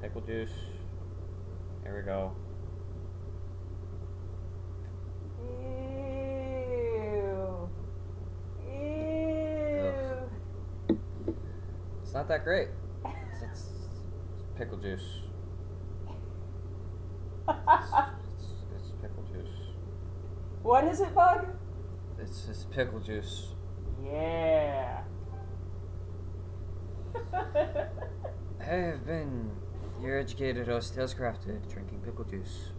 Pickle juice. Here we go. Ew. Ew. It's not that great. It's, it's pickle juice. It's, it's pickle juice. what is it, Bug? It's it's pickle juice. Yeah. I have been your educated host, Tails Crafted, drinking pickle juice.